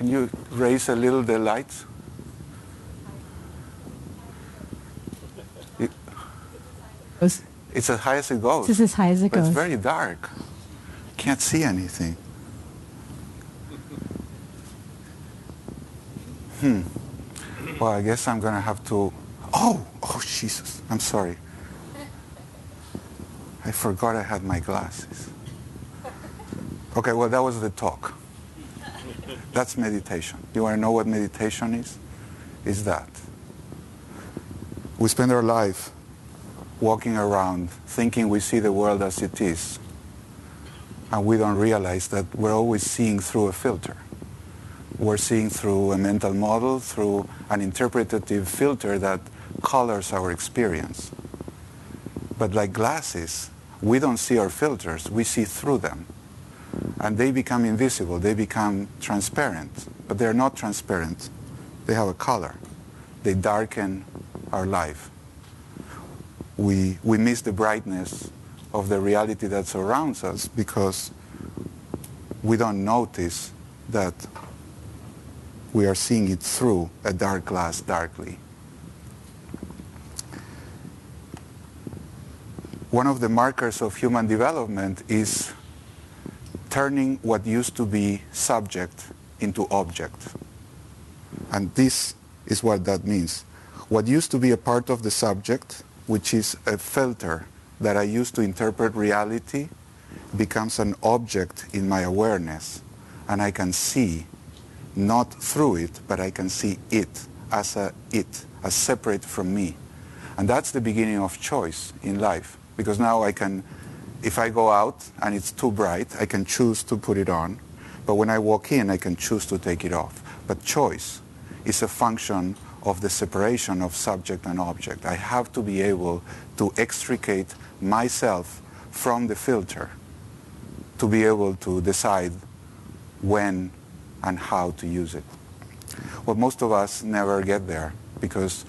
can you raise a little the lights? It- It's as high as it goes. This is as high as it but goes. It's very dark. Can't see anything. Hmm. Well, I guess I'm gonna have to. Oh, oh Jesus! I'm sorry. I forgot I had my glasses. Okay, well, that was the talk. That's meditation. You want to know what meditation is? Is that we spend our life walking around thinking we see the world as it is, and we don't realize that we're always seeing through a filter. We're seeing through a mental model, through an interpretative filter that colors our experience. But like glasses, we don't see our filters, we see through them. And they become invisible, they become transparent. But they're not transparent, they have a color. They darken our life. We, we miss the brightness of the reality that surrounds us because we don't notice that we are seeing it through a dark glass darkly. One of the markers of human development is turning what used to be subject into object. And this is what that means. What used to be a part of the subject, which is a filter that I use to interpret reality, becomes an object in my awareness. And I can see, not through it, but I can see it as a it, as separate from me. And that's the beginning of choice in life. Because now I can, if I go out and it's too bright, I can choose to put it on. But when I walk in, I can choose to take it off. But choice is a function of the separation of subject and object. I have to be able to extricate myself from the filter to be able to decide when and how to use it. Well, most of us never get there because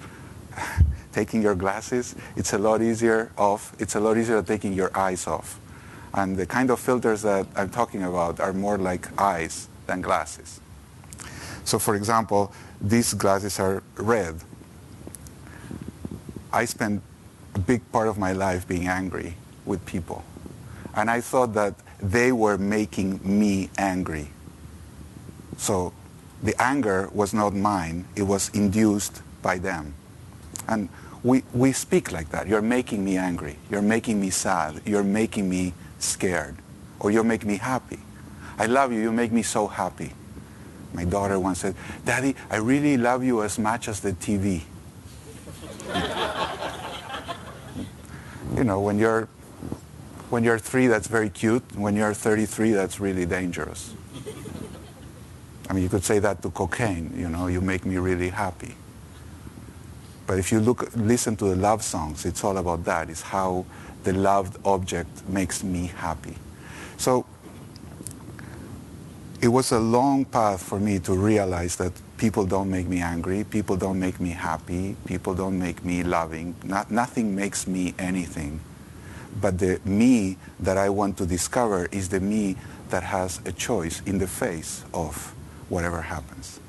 taking your glasses, it's a lot easier off. It's a lot easier taking your eyes off. And the kind of filters that I'm talking about are more like eyes than glasses. So for example, these glasses are red. I spent a big part of my life being angry with people. And I thought that they were making me angry. So the anger was not mine, it was induced by them. And we, we speak like that. You're making me angry. You're making me sad. You're making me scared. Or you're making me happy. I love you. You make me so happy. My daughter once said, Daddy, I really love you as much as the TV. you know, when you're, when you're three, that's very cute. When you're 33, that's really dangerous. I mean, you could say that to cocaine, you know, you make me really happy. But if you look, listen to the love songs, it's all about that. It's how the loved object makes me happy. So it was a long path for me to realize that people don't make me angry, people don't make me happy, people don't make me loving. Not, nothing makes me anything. But the me that I want to discover is the me that has a choice in the face of whatever happens.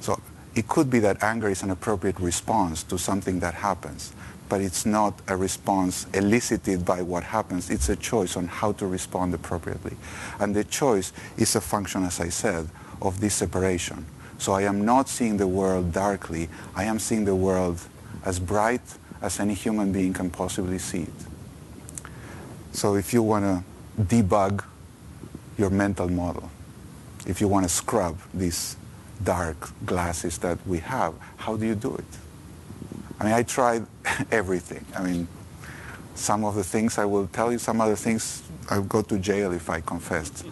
So it could be that anger is an appropriate response to something that happens, but it's not a response elicited by what happens. It's a choice on how to respond appropriately. And the choice is a function, as I said, of this separation. So I am not seeing the world darkly. I am seeing the world as bright as any human being can possibly see it. So if you want to debug your mental model, if you want to scrub these dark glasses that we have, how do you do it? I mean, I tried everything. I mean, some of the things I will tell you, some other things I would go to jail if I confessed.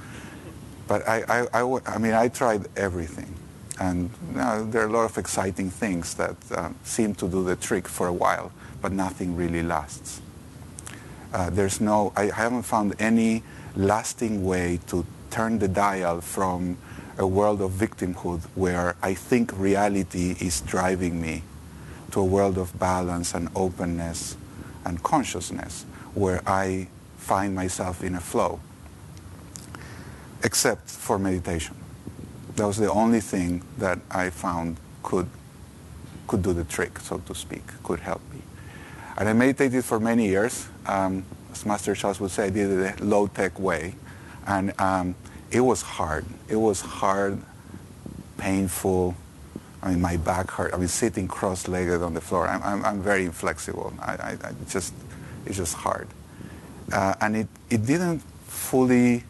But I, I, I mean, I tried everything. And you know, there are a lot of exciting things that uh, seem to do the trick for a while, but nothing really lasts. Uh, there's no, I haven't found any lasting way to turn the dial from a world of victimhood where I think reality is driving me to a world of balance and openness and consciousness where I find myself in a flow, except for meditation. That was the only thing that I found could could do the trick, so to speak, could help me. And I meditated for many years. Um, as Master Charles would say, I did it the low-tech way. And um, it was hard. It was hard, painful. I mean, my back hurt. I mean, sitting cross-legged on the floor. I'm, I'm, I'm very inflexible. I, I, I, just, it's just hard. Uh, and it, it didn't fully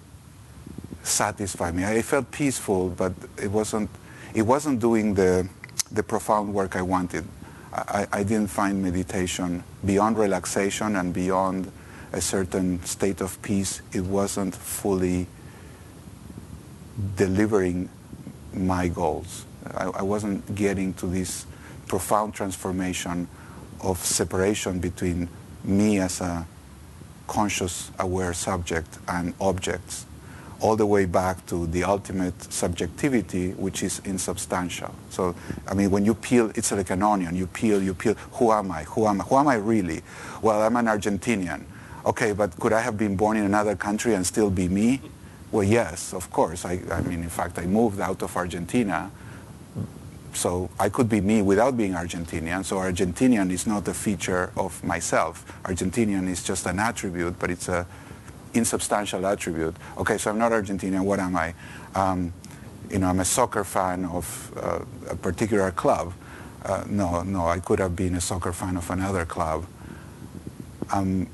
satisfy me. I felt peaceful, but it wasn't, it wasn't doing the, the profound work I wanted. I, I didn't find meditation beyond relaxation and beyond a certain state of peace. It wasn't fully delivering my goals. I, I wasn't getting to this profound transformation of separation between me as a conscious, aware subject and objects all the way back to the ultimate subjectivity, which is insubstantial. So, I mean, when you peel, it's like an onion. You peel, you peel. Who am I? Who am I? Who am I really? Well, I'm an Argentinian. Okay, but could I have been born in another country and still be me? Well, yes, of course. I, I mean, in fact, I moved out of Argentina, so I could be me without being Argentinian. So Argentinian is not a feature of myself. Argentinian is just an attribute, but it's a insubstantial attribute. Okay, so I'm not Argentinian. What am I? Um, you know, I'm a soccer fan of uh, a particular club. Uh, no, no, I could have been a soccer fan of another club. Um,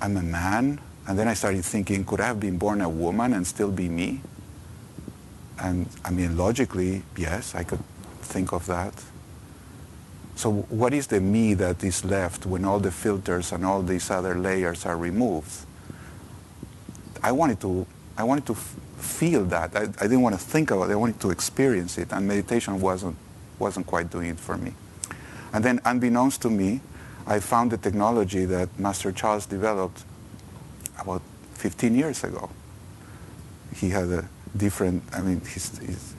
I'm a man. And then I started thinking, could I have been born a woman and still be me? And I mean, logically, yes, I could think of that. So what is the me that is left when all the filters and all these other layers are removed? I wanted to, I wanted to feel that. I, I didn't want to think about it. I wanted to experience it. And meditation wasn't, wasn't quite doing it for me. And then unbeknownst to me, I found the technology that Master Charles developed about 15 years ago. He had a different, I mean, his, his,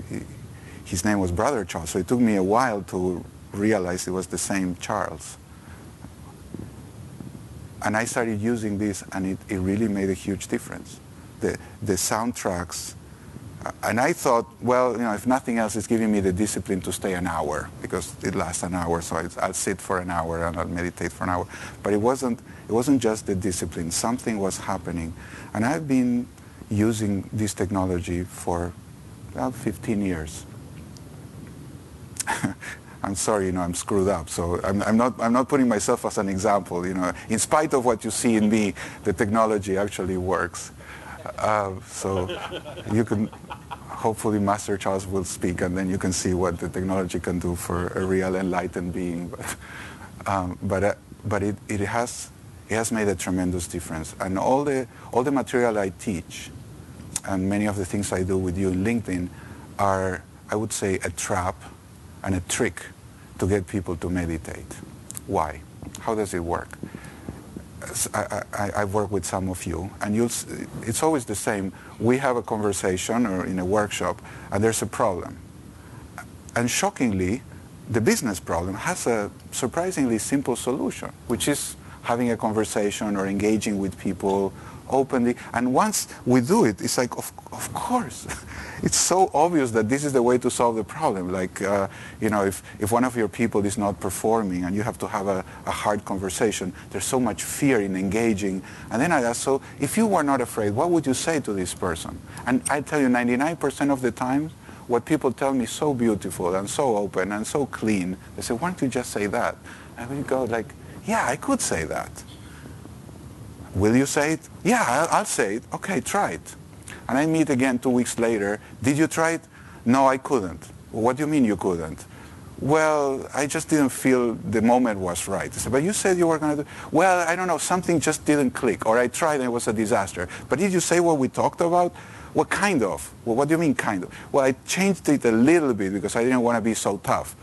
his name was Brother Charles, so it took me a while to realize it was the same Charles. And I started using this, and it, it really made a huge difference. The, the soundtracks, and I thought, well, you know, if nothing else, it's giving me the discipline to stay an hour because it lasts an hour, so I'll sit for an hour and I'll meditate for an hour. But it wasn't, it wasn't just the discipline. Something was happening. And I've been using this technology for about 15 years. I'm sorry, you know, I'm screwed up. So I'm, I'm, not, I'm not putting myself as an example. You know, in spite of what you see in me, the technology actually works. Uh, so you can, hopefully Master Charles will speak and then you can see what the technology can do for a real enlightened being. But, um, but, uh, but it, it, has, it has made a tremendous difference. And all the, all the material I teach and many of the things I do with you in LinkedIn are, I would say, a trap and a trick to get people to meditate. Why? How does it work? I, I, I, work with some of you, and it's always the same. We have a conversation or in a workshop, and there's a problem. And shockingly, the business problem has a surprisingly simple solution, which is having a conversation or engaging with people openly. And once we do it, it's like, of, of course. it's so obvious that this is the way to solve the problem. Like, uh, you know, if, if one of your people is not performing and you have to have a, a hard conversation, there's so much fear in engaging. And then I ask, so if you were not afraid, what would you say to this person? And I tell you, 99% of the time, what people tell me is so beautiful and so open and so clean. They say, why don't you just say that? And we go like, yeah, I could say that. Will you say it? Yeah, I'll, say it. Okay, try it. And I meet again two weeks later. Did you try it? No, I couldn't. what do you mean you couldn't? Well, I just didn't feel the moment was right. I said, but you said you were going to do, well, I don't know, something just didn't click, or I tried and it was a disaster. But did you say what we talked about? What kind of? Well, what do you mean kind of? Well, I changed it a little bit because I didn't want to be so tough.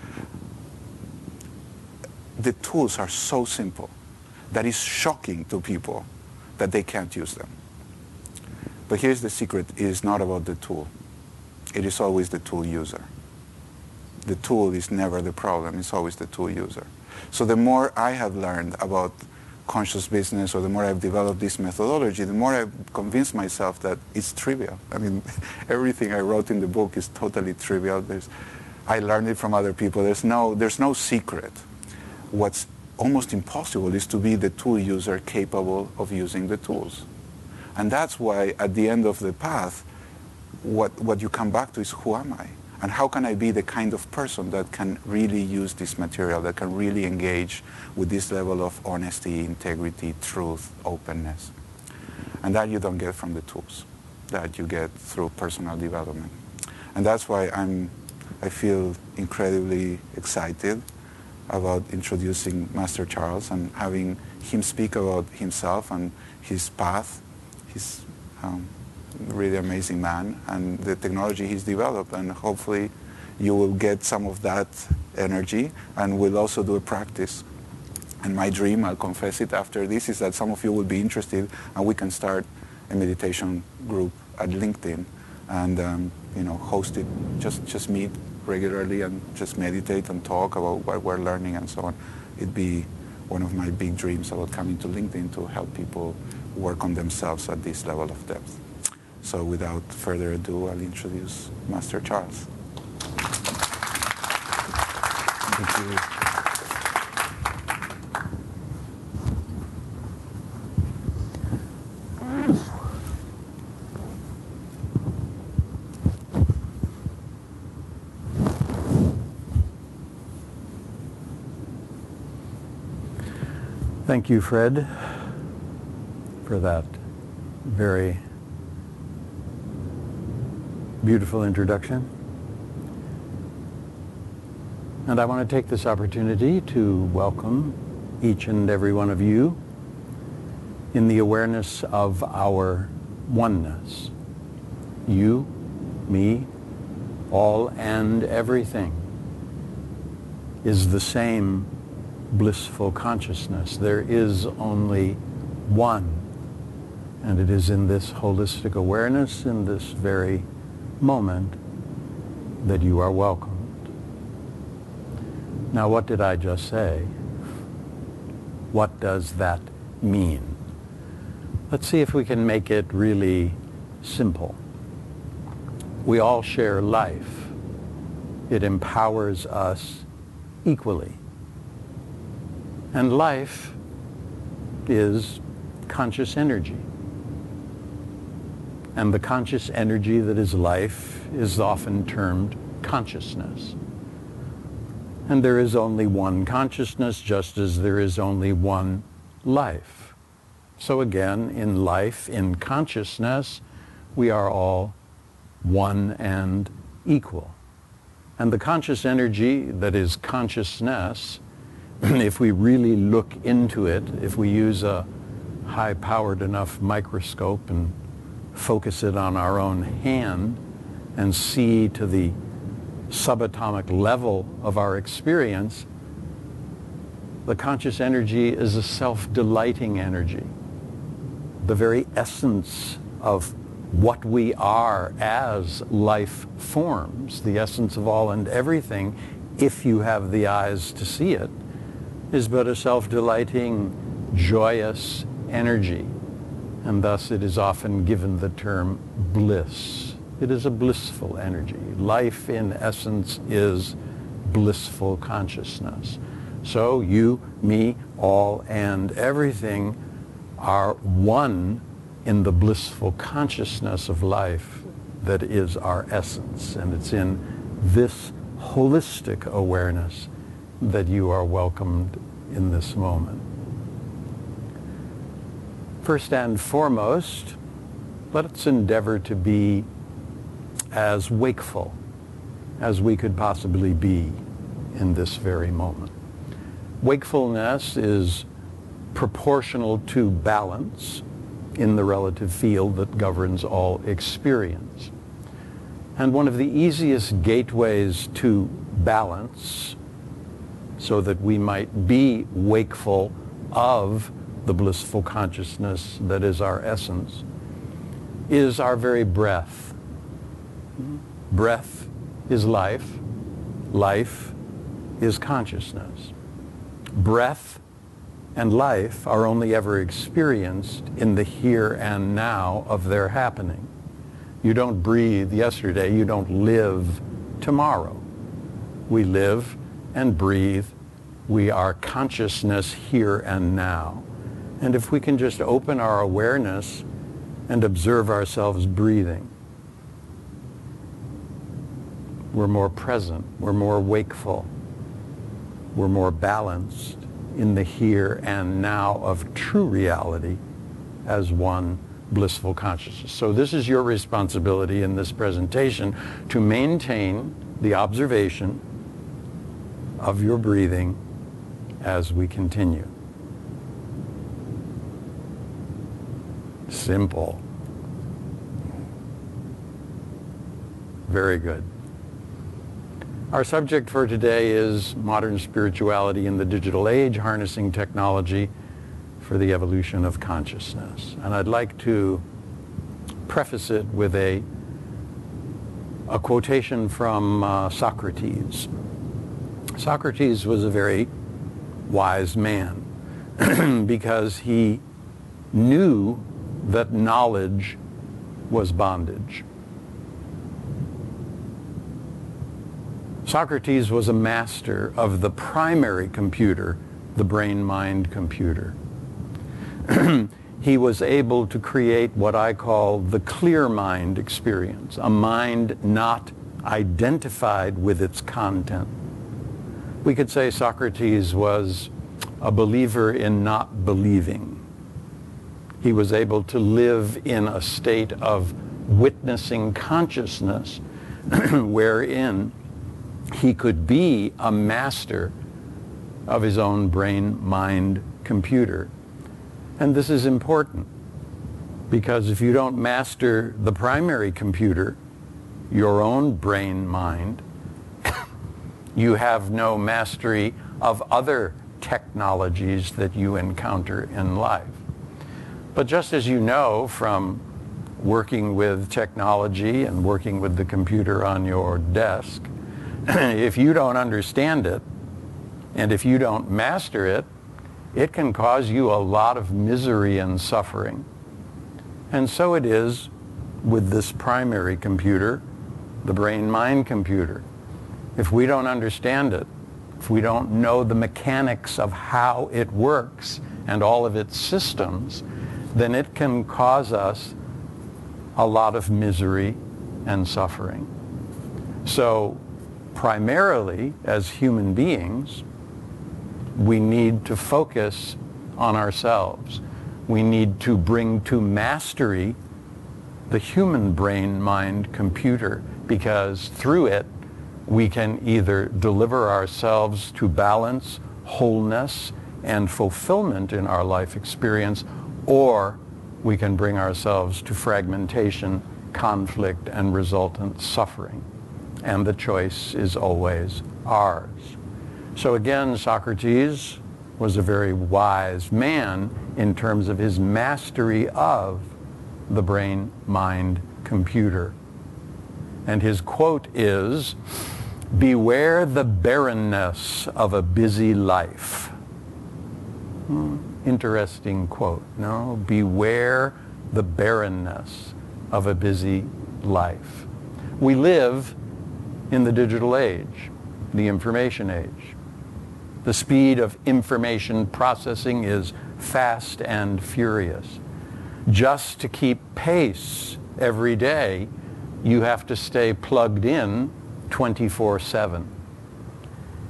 The tools are so simple that is shocking to people that they can't use them. But here's the secret. It is not about the tool. It is always the tool user. The tool is never the problem. It's always the tool user. So the more I have learned about conscious business or the more I've developed this methodology, the more I've convinced myself that it's trivial. I mean, everything I wrote in the book is totally trivial. There's, I learned it from other people. There's no, there's no secret. What's almost impossible is to be the tool user capable of using the tools. And that's why at the end of the path, what, what you come back to is who am I? And how can I be the kind of person that can really use this material, that can really engage with this level of honesty, integrity, truth, openness? And that you don't get from the tools, that you get through personal development. And that's why I'm, I feel incredibly excited about introducing Master Charles and having him speak about himself and his path. He's um, really amazing man and the technology he's developed and hopefully you will get some of that energy and we'll also do a practice. And my dream, I'll confess it after this, is that some of you will be interested and we can start a meditation group at LinkedIn and um, you know host it, just, just meet regularly and just meditate and talk about what we're learning and so on. It'd be one of my big dreams about coming to LinkedIn to help people work on themselves at this level of depth. So without further ado, I'll introduce Master Charles. Thank you. Thank you, Fred, for that very beautiful introduction. And I want to take this opportunity to welcome each and every one of you in the awareness of our oneness. You, me, all and everything is the same blissful consciousness. There is only one. And it is in this holistic awareness, in this very moment, that you are welcomed. Now, what did I just say? What does that mean? Let's see if we can make it really simple. We all share life. It empowers us equally. And life is conscious energy. And the conscious energy that is life is often termed consciousness. And there is only one consciousness just as there is only one life. So again, in life, in consciousness, we are all one and equal. And the conscious energy that is consciousness if we really look into it, if we use a high-powered enough microscope and focus it on our own hand and see to the subatomic level of our experience, the conscious energy is a self-delighting energy. The very essence of what we are as life forms, the essence of all and everything, if you have the eyes to see it, is but a self-delighting, joyous energy. And thus it is often given the term bliss. It is a blissful energy. Life in essence is blissful consciousness. So you, me, all, and everything are one in the blissful consciousness of life that is our essence. And it's in this holistic awareness that you are welcomed in this moment. First and foremost, let's endeavor to be as wakeful as we could possibly be in this very moment. Wakefulness is proportional to balance in the relative field that governs all experience. And one of the easiest gateways to balance so that we might be wakeful of the blissful consciousness that is our essence, is our very breath. Breath is life. Life is consciousness. Breath and life are only ever experienced in the here and now of their happening. You don't breathe yesterday. You don't live tomorrow. We live and breathe. We are consciousness here and now. And if we can just open our awareness and observe ourselves breathing, we're more present, we're more wakeful, we're more balanced in the here and now of true reality as one blissful consciousness. So this is your responsibility in this presentation to maintain the observation of your breathing as we continue. Simple. Very good. Our subject for today is modern spirituality in the digital age, harnessing technology for the evolution of consciousness. And I'd like to preface it with a, a quotation from uh, Socrates. Socrates was a very wise man because he knew that knowledge was bondage. Socrates was a master of the primary computer, the brain-mind computer. he was able to create what I call the clear mind experience, a mind not identified with its content. We could say Socrates was a believer in not believing. He was able to live in a state of witnessing consciousness wherein he could be a master of his own brain-mind computer. And this is important because if you don't master the primary computer, your own brain-mind, you have no mastery of other technologies that you encounter in life. But just as you know from working with technology and working with the computer on your desk, if you don't understand it, and if you don't master it, it can cause you a lot of misery and suffering. And so it is with this primary computer, the brain-mind computer. If we don't understand it, if we don't know the mechanics of how it works and all of its systems, then it can cause us a lot of misery and suffering. So primarily as human beings, we need to focus on ourselves. We need to bring to mastery the human brain mind computer because through it we can either deliver ourselves to balance, wholeness, and fulfillment in our life experience, or we can bring ourselves to fragmentation, conflict, and resultant suffering and the choice is always ours. So again, Socrates was a very wise man in terms of his mastery of the brain-mind computer. And his quote is, beware the barrenness of a busy life. Hmm, interesting quote, no? Beware the barrenness of a busy life. We live in the digital age, the information age. The speed of information processing is fast and furious. Just to keep pace every day, you have to stay plugged in 24-7.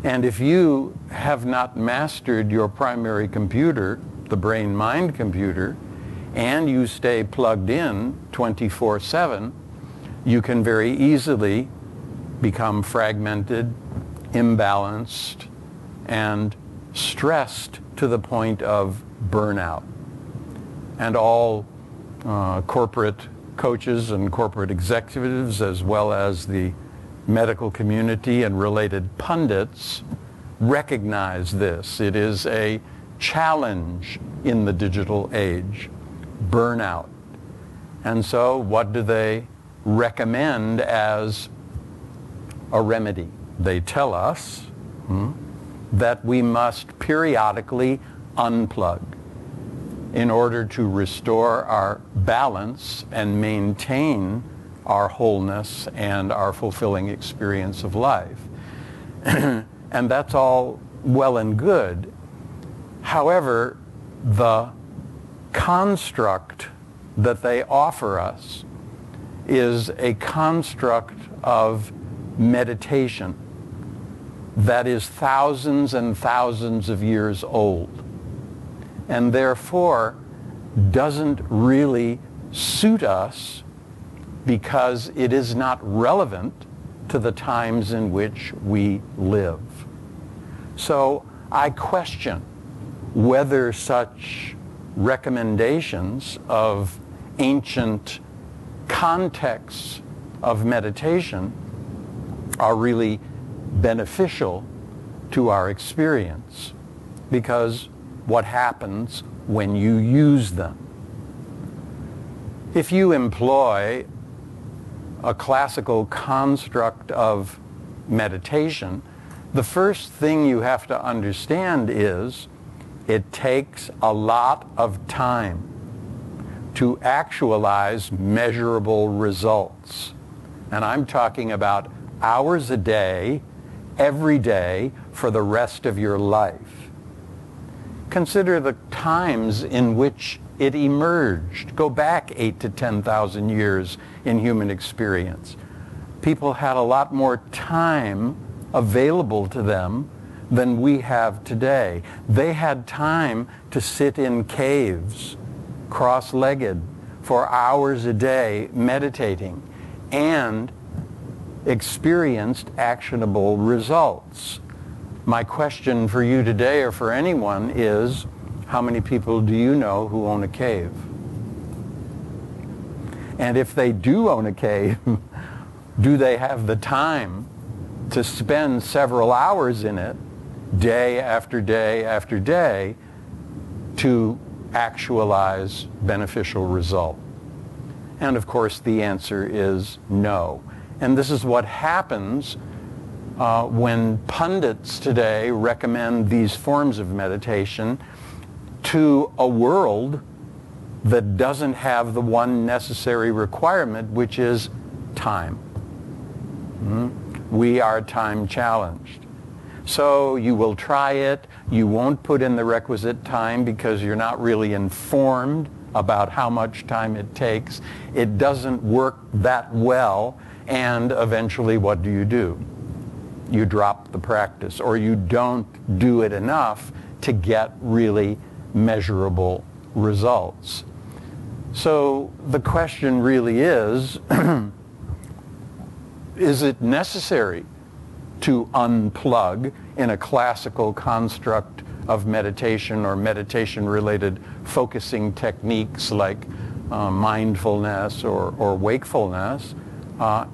And if you have not mastered your primary computer, the brain-mind computer, and you stay plugged in 24-7, you can very easily become fragmented, imbalanced, and stressed to the point of burnout. And all uh, corporate coaches and corporate executives, as well as the medical community and related pundits, recognize this. It is a challenge in the digital age, burnout. And so what do they recommend as a remedy. They tell us hmm, that we must periodically unplug in order to restore our balance and maintain our wholeness and our fulfilling experience of life. and that's all well and good. However, the construct that they offer us is a construct of meditation that is thousands and thousands of years old and therefore doesn't really suit us because it is not relevant to the times in which we live. So I question whether such recommendations of ancient contexts of meditation are really beneficial to our experience because what happens when you use them. If you employ a classical construct of meditation, the first thing you have to understand is it takes a lot of time to actualize measurable results. And I'm talking about hours a day, every day, for the rest of your life. Consider the times in which it emerged. Go back eight to 10,000 years in human experience. People had a lot more time available to them than we have today. They had time to sit in caves, cross-legged, for hours a day meditating and experienced actionable results. My question for you today or for anyone is, how many people do you know who own a cave? And if they do own a cave, do they have the time to spend several hours in it, day after day after day, to actualize beneficial result? And of course, the answer is no. And this is what happens uh, when pundits today recommend these forms of meditation to a world that doesn't have the one necessary requirement, which is time. Mm-hmm. We are time challenged. So you will try it. You won't put in the requisite time because you're not really informed about how much time it takes. It doesn't work that well. And eventually, what do you do? You drop the practice or you don't do it enough to get really measurable results. So the question really is, is it necessary to unplug in a classical construct of meditation or meditation-related focusing techniques like uh, mindfulness or, or wakefulness uh,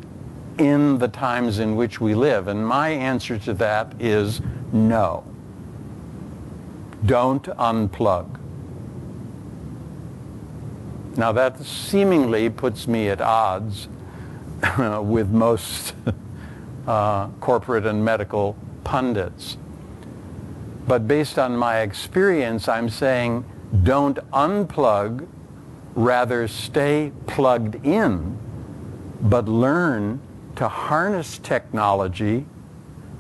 in the times in which we live? And my answer to that is no. Don't unplug. Now that seemingly puts me at odds with most uh, corporate and medical pundits. But based on my experience, I'm saying don't unplug, rather stay plugged in, but learn to harness technology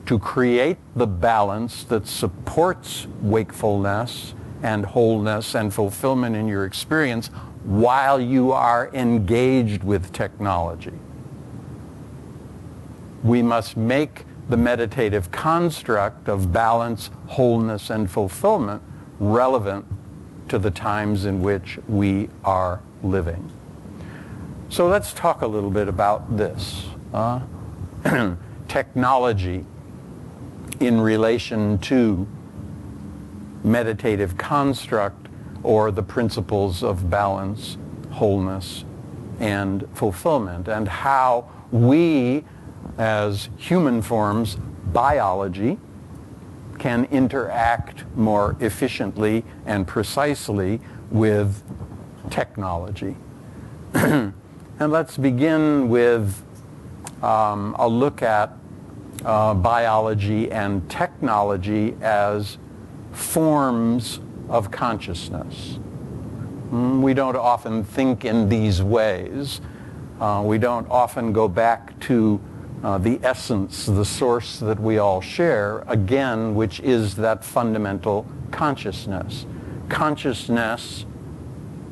to create the balance that supports wakefulness and wholeness and fulfillment in your experience while you are engaged with technology. We must make the meditative construct of balance, wholeness, and fulfillment relevant to the times in which we are living. So let's talk a little bit about this. Uh, technology in relation to meditative construct or the principles of balance, wholeness, and fulfillment, and how we as human forms, biology, can interact more efficiently and precisely with technology. and let's begin with um, a look at uh, biology and technology as forms of consciousness. Mm, we don't often think in these ways. Uh, we don't often go back to uh, the essence, the source that we all share, again, which is that fundamental consciousness. Consciousness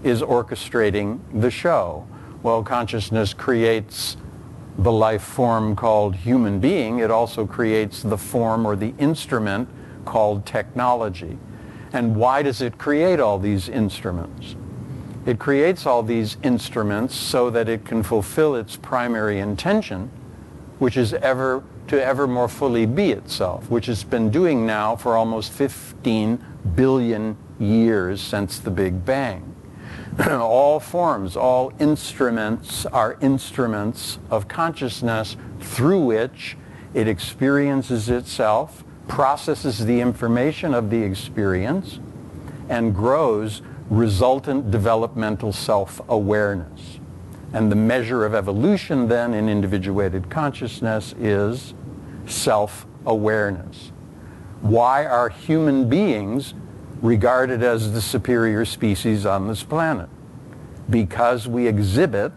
is orchestrating the show. Well, consciousness creates the life form called human being. It also creates the form or the instrument called technology. And why does it create all these instruments? It creates all these instruments so that it can fulfill its primary intention, which is ever to ever more fully be itself, which it's been doing now for almost 15 billion years since the Big Bang. all forms, all instruments are instruments of consciousness through which it experiences itself, processes the information of the experience, and grows resultant developmental self-awareness. And the measure of evolution then in individuated consciousness is self-awareness. Why are human beings regarded as the superior species on this planet? Because we exhibit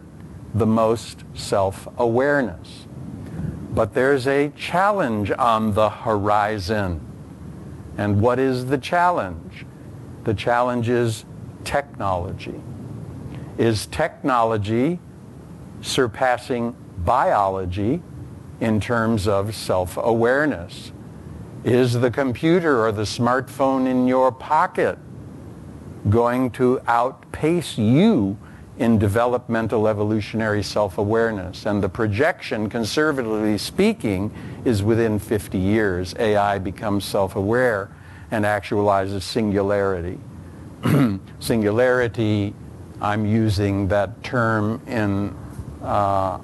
the most self-awareness. But there's a challenge on the horizon. And what is the challenge? The challenge is technology. Is technology surpassing biology in terms of self-awareness? Is the computer or the smartphone in your pocket going to outpace you in developmental evolutionary self-awareness? And the projection, conservatively speaking, is within 50 years. AI becomes self-aware and actualizes singularity. singularity, I'm using that term in uh,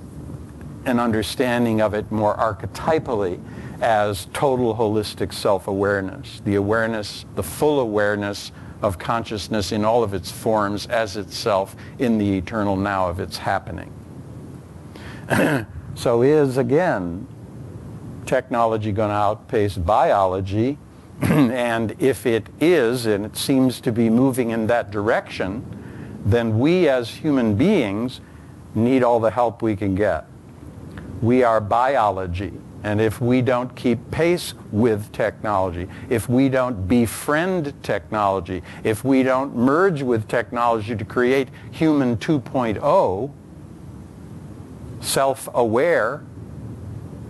an understanding of it more archetypally as total holistic self-awareness, the awareness, the full awareness of consciousness in all of its forms as itself in the eternal now of its happening. so is, again, technology going to outpace biology? and if it is, and it seems to be moving in that direction, then we as human beings need all the help we can get. We are biology. And if we don't keep pace with technology, if we don't befriend technology, if we don't merge with technology to create human 2.0, self-aware,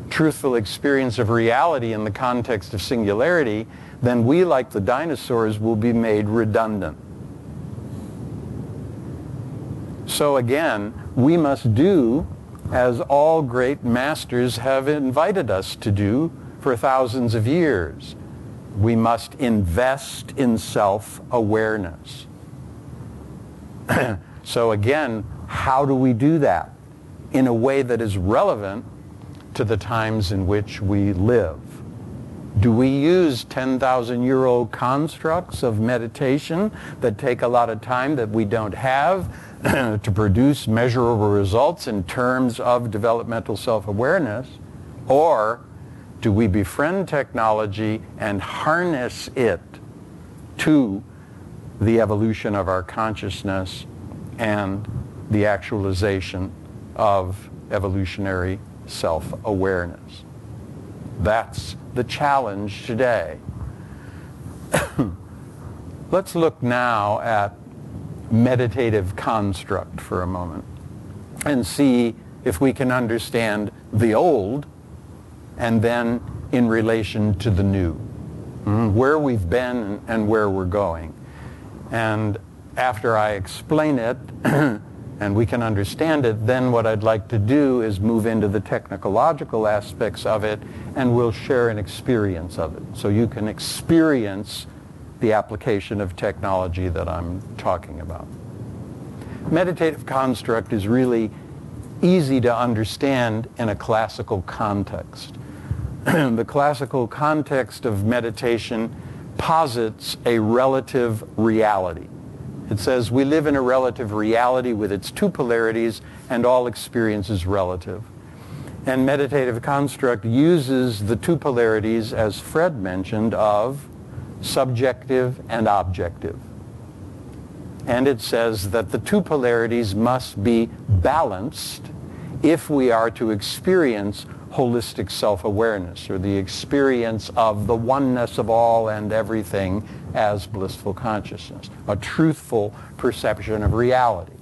truthful experience of reality in the context of singularity, then we, like the dinosaurs, will be made redundant. So again, we must do as all great masters have invited us to do for thousands of years. We must invest in self-awareness. so again, how do we do that? In a way that is relevant to the times in which we live. Do we use 10,000 year old constructs of meditation that take a lot of time that we don't have to produce measurable results in terms of developmental self-awareness? Or do we befriend technology and harness it to the evolution of our consciousness and the actualization of evolutionary self-awareness? That's the challenge today. Let's look now at meditative construct for a moment and see if we can understand the old and then in relation to the new, mm, where we've been and where we're going. And after I explain it, and we can understand it, then what I'd like to do is move into the technological aspects of it and we'll share an experience of it. So you can experience the application of technology that I'm talking about. Meditative construct is really easy to understand in a classical context. the classical context of meditation posits a relative reality. It says we live in a relative reality with its two polarities and all experience is relative. And meditative construct uses the two polarities, as Fred mentioned, of subjective and objective. And it says that the two polarities must be balanced if we are to experience holistic self-awareness or the experience of the oneness of all and everything as blissful consciousness, a truthful perception of reality.